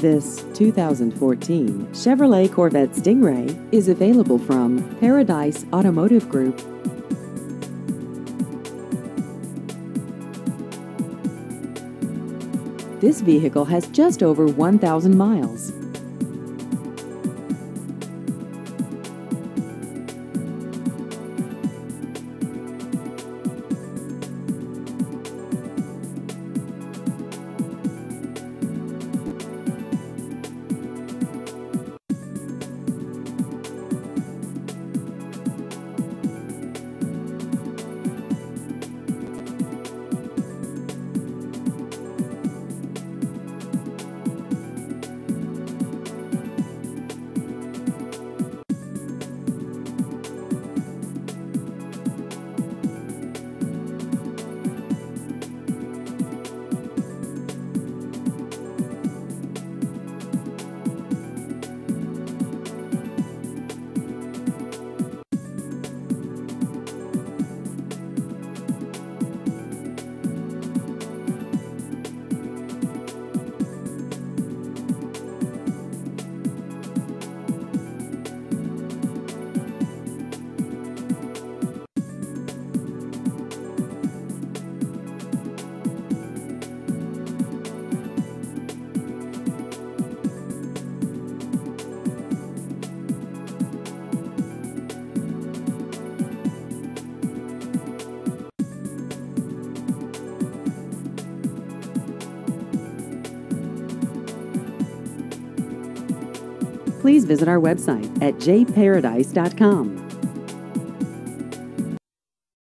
This 2014 Chevrolet Corvette Stingray is available from Paradise Automotive Group. This vehicle has just over 1,000 miles. Please visit our website at jparadise.com.